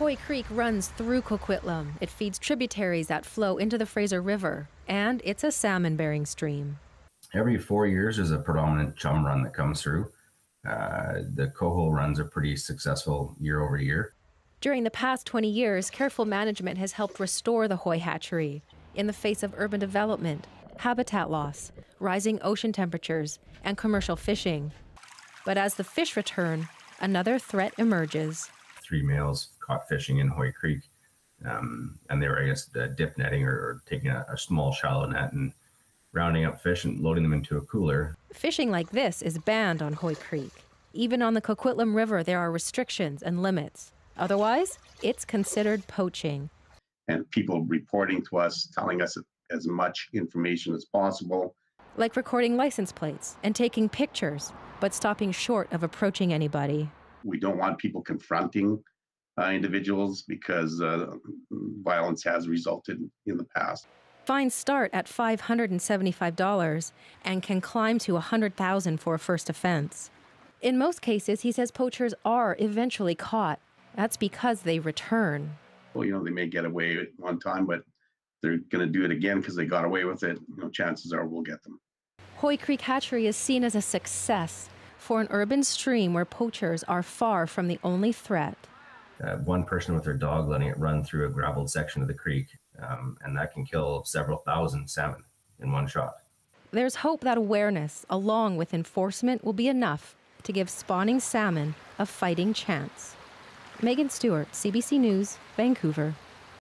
Hoy Creek runs through Coquitlam. It feeds tributaries that flow into the Fraser River, and it's a salmon bearing stream. Every four years, there's a predominant chum run that comes through. Uh, the coho runs are pretty successful year over year. During the past 20 years, careful management has helped restore the Hoy hatchery in the face of urban development, habitat loss, rising ocean temperatures, and commercial fishing. But as the fish return, another threat emerges. Three males caught fishing in Hoy Creek, um, and they were, I guess, uh, dip netting or, or taking a, a small shallow net and rounding up fish and loading them into a cooler. Fishing like this is banned on Hoy Creek. Even on the Coquitlam River, there are restrictions and limits. Otherwise, it's considered poaching. And people reporting to us, telling us as much information as possible. Like recording license plates and taking pictures, but stopping short of approaching anybody. We don't want people confronting uh, individuals because uh, violence has resulted in the past. Fines start at $575 and can climb to 100,000 for a first offense. In most cases, he says poachers are eventually caught. That's because they return. Well, you know, they may get away at one time, but they're going to do it again because they got away with it. You know, chances are we'll get them. Hoy Creek Hatchery is seen as a success for an urban stream where poachers are far from the only threat. Uh, one person with their dog letting it run through a graveled section of the creek, um, and that can kill several thousand salmon in one shot. There's hope that awareness, along with enforcement, will be enough to give spawning salmon a fighting chance. Megan Stewart, CBC News, Vancouver.